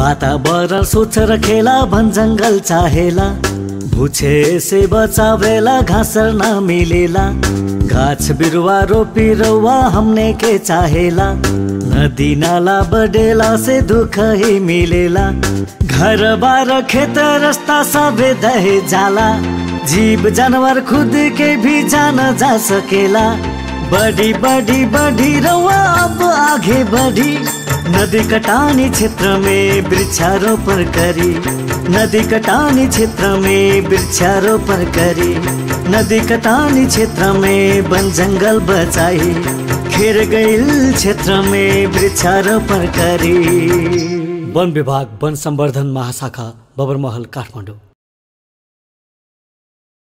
वातावरण स्वच्छ रखेला वन जङ्गल चाहेला। भुछे से बचावेला घास ना मिलेला। गाछ बिरुवा रोपी रौवा हमने के चाहेला। नदी नाला बडेला से दुख ही मिलेला। घर बार खेत रास्ता सबे दहे जाला। जीव जानवर खुद के भी जान जा सकेला। बड़ी बड़ी बड़ी रवा अब आगे बढ़ी। नदी कटानी क्षेत्र में वृक्षारोपण करी। नदी कटानी क्षेत्र में वृक्षारोपण करी। नदी कटानी क्षेत्र में वन जंगल बचाई। खेर गईल क्षेत्र में वृक्षारोपण करी। वन विभाग वन संवर्धन महाशाखा बबरमहल काठमाडौँ।